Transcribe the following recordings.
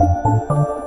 うん。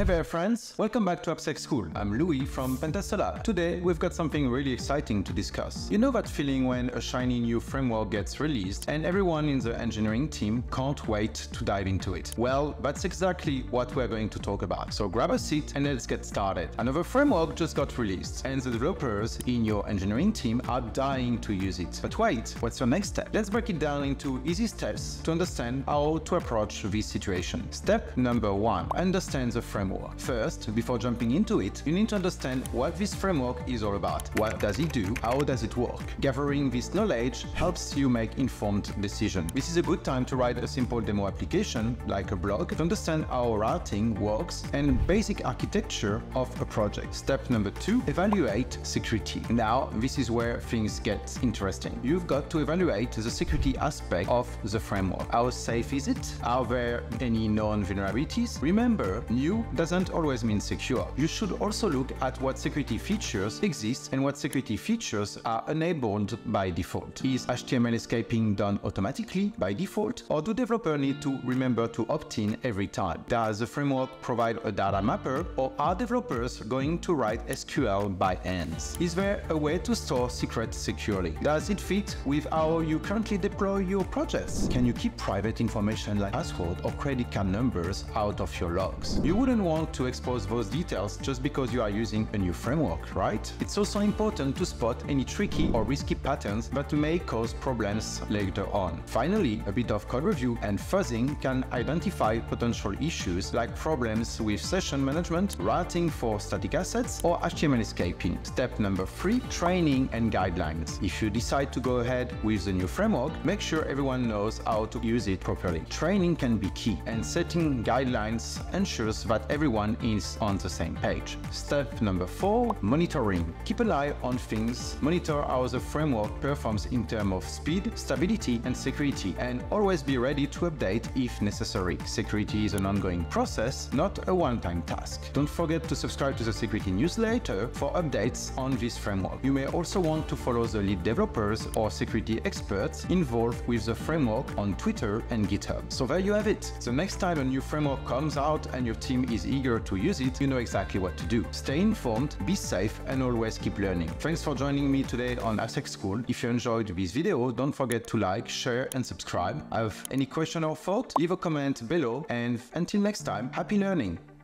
Hey there friends, welcome back to AppSec School. I'm Louis from PentesterLab. Today we've got something really exciting to discuss. You know that feeling when a shiny new framework gets released and everyone in the engineering team can't wait to dive into it? Well, that's exactly what we're going to talk about. So grab a seat and let's get started. Another framework just got released and the developers in your engineering team are dying to use it. But wait, what's your next step? Let's break it down into easy steps to understand how to approach this situation. Step number one, understand the framework framework. First, before jumping into it, you need to understand what this framework is all about. What does it do? How does it work? Gathering this knowledge helps you make informed decisions. This is a good time to write a simple demo application, like a blog, to understand how routing works and basic architecture of a project. Step number two, evaluate security. Now, this is where things get interesting. You've got to evaluate the security aspect of the framework. How safe is it? Are there any known vulnerabilities? Remember, new doesn't always mean secure. You should also look at what security features exist and what security features are enabled by default. Is HTML escaping done automatically by default or do developers need to remember to opt in every time? Does the framework provide a data mapper or are developers going to write SQL by hand? Is there a way to store secrets securely? Does it fit with how you currently deploy your projects? Can you keep private information like password or credit card numbers out of your logs? You wouldn't want to expose those details just because you are using a new framework, right? It's also important to spot any tricky or risky patterns that may cause problems later on. Finally, a bit of code review and fuzzing can identify potential issues like problems with session management, routing for static assets, or HTML escaping. Step number three, training and guidelines. If you decide to go ahead with the new framework, make sure everyone knows how to use it properly. Training can be key, and setting guidelines ensures that everyone everyone is on the same page. Step number four, monitoring. Keep an eye on things, monitor how the framework performs in terms of speed, stability, and security, and always be ready to update if necessary. Security is an ongoing process, not a one-time task. Don't forget to subscribe to the security newsletter for updates on this framework. You may also want to follow the lead developers or security experts involved with the framework on Twitter and GitHub. So there you have it. The next time a new framework comes out and your team is eager to use it, you know exactly what to do. Stay informed, be safe, and always keep learning. Thanks for joining me today on AppSec School. If you enjoyed this video, don't forget to like, share, and subscribe. Have any question or thought? Leave a comment below, and until next time, happy learning!